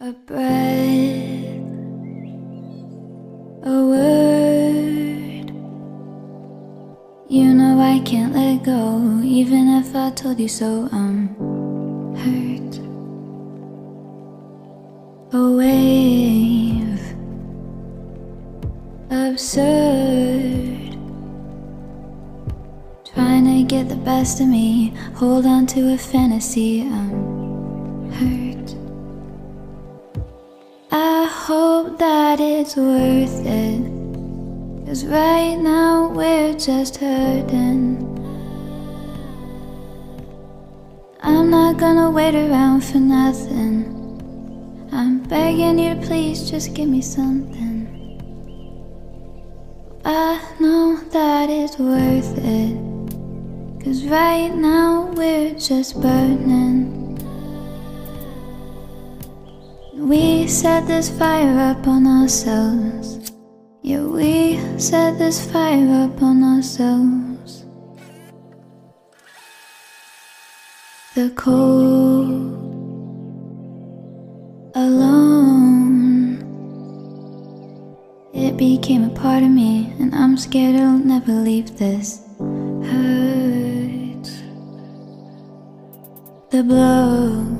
A breath, a word. You know I can't let go, even if I told you so. I'm hurt. A wave, absurd. Trying to get the best of me, hold on to a fantasy. I'm hope that it's worth it. Cause right now we're just hurting. I'm not gonna wait around for nothing. I'm begging you to please just give me something. I know that it's worth it. Cause right now we're just burning. We set this fire upon ourselves. Yeah, we set this fire upon ourselves. The cold, alone. It became a part of me, and I'm scared it'll never leave this. Hurt. The blow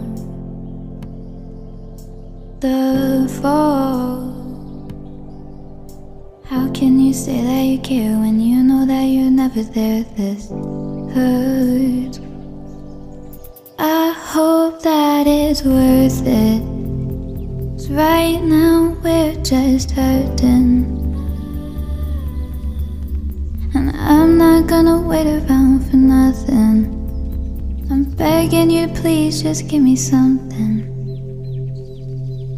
say that you care when you know that you're never there? This hurts. I hope that it's worth it. Cause right now we're just hurting. And I'm not gonna wait around for nothing. I'm begging you to please just give me something.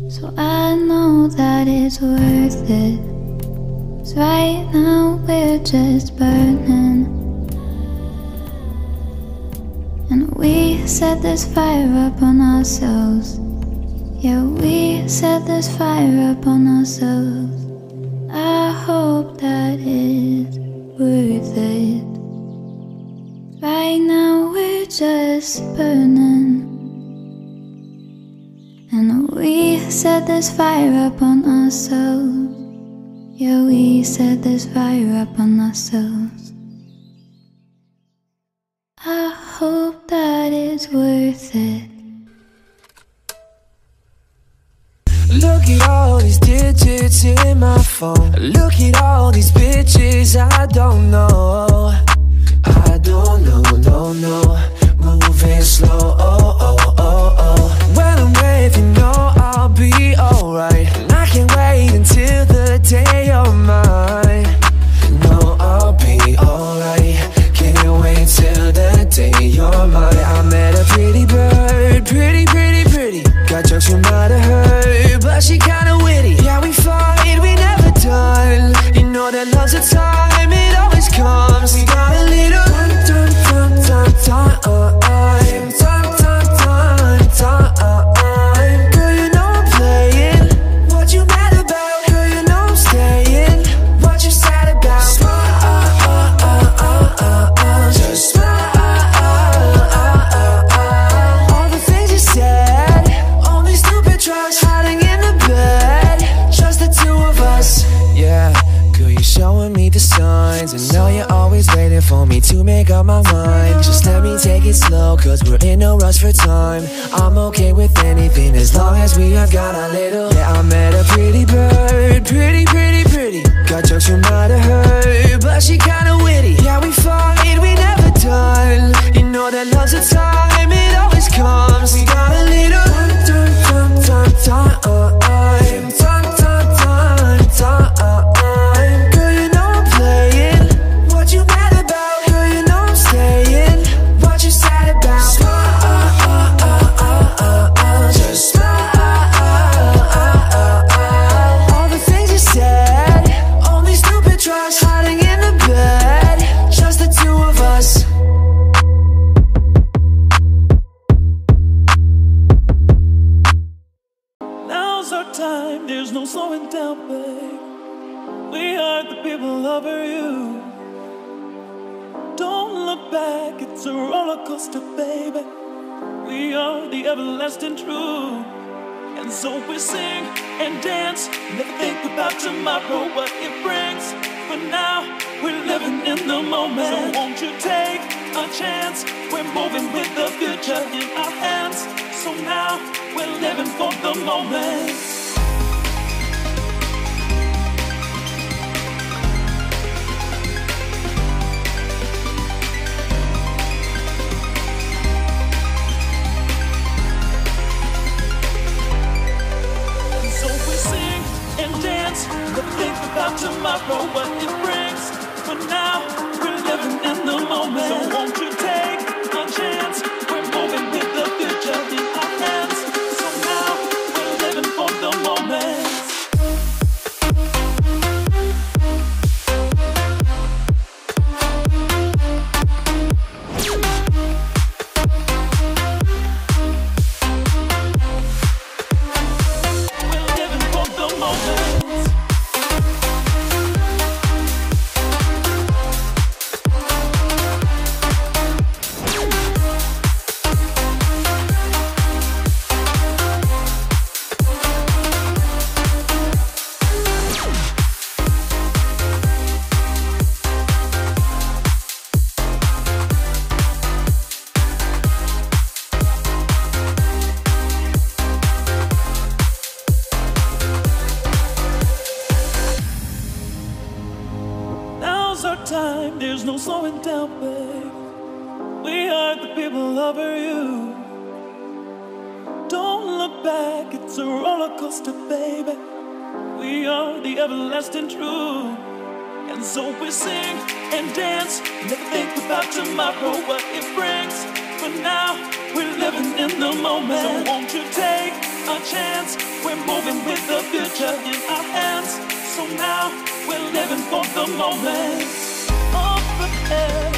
So I know that it's worth it. Cause right now we're just burning. And we set this fire up on ourselves. Yeah, we set this fire up on ourselves. I hope that it's worth it. Right now we're just burning. And we set this fire up on ourselves. Yeah, we set this fire up on ourselves. I hope that it's worth it. Look at all these digits in my phone. Look at all these bitches I don't know. doesn't matter make up my mind. Just let me take it slow, cause we're in no rush for time. I'm okay with anything as long as we have got a little. Yeah, I met a pretty bird, pretty, pretty, pretty. Got jokes you might have heard, but she kinda witty. Yeah, we fight, we never done. You know that love's a time, it always comes. We got back, it's a roller coaster, baby. We are the everlasting truth. And so we sing and dance, never think about tomorrow, what it brings. But now we're living in the moment. So won't you take a chance? We're moving with the future in our hands. So now we're living for the moment. About tomorrow, what it brings. But now we're living in the moment. So There's no slowing down, babe. We are the people over you. Don't look back, it's a roller coaster, baby. We are the everlasting truth. And so we sing and dance, never think about tomorrow, what it brings. But now we're living in the moment. So won't you take a chance? We're moving with the future in our hands. So now we're living for the moment her.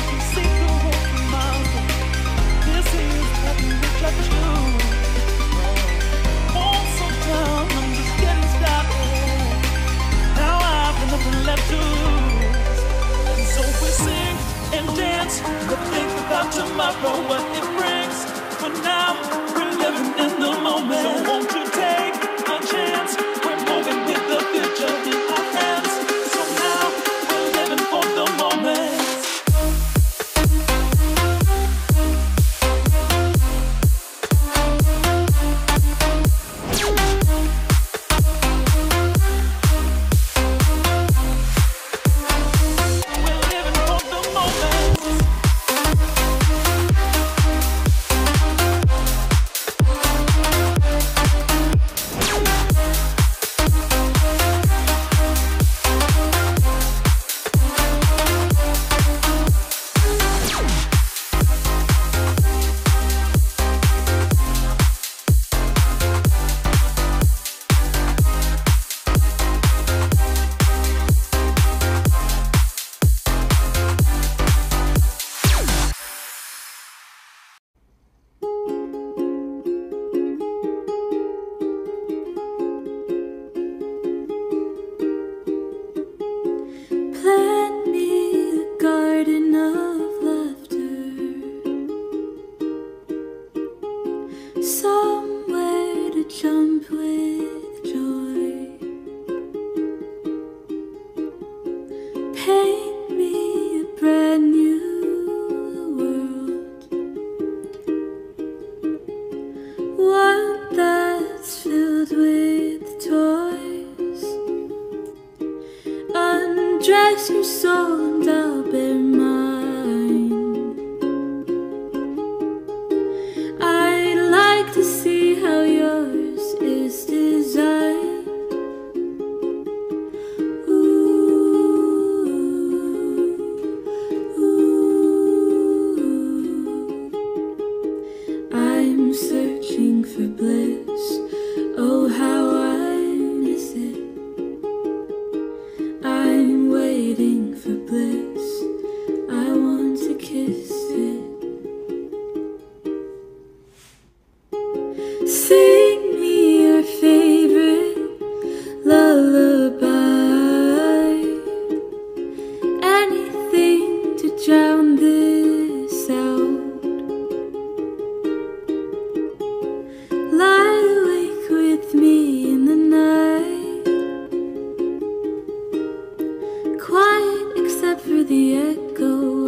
Life through the echo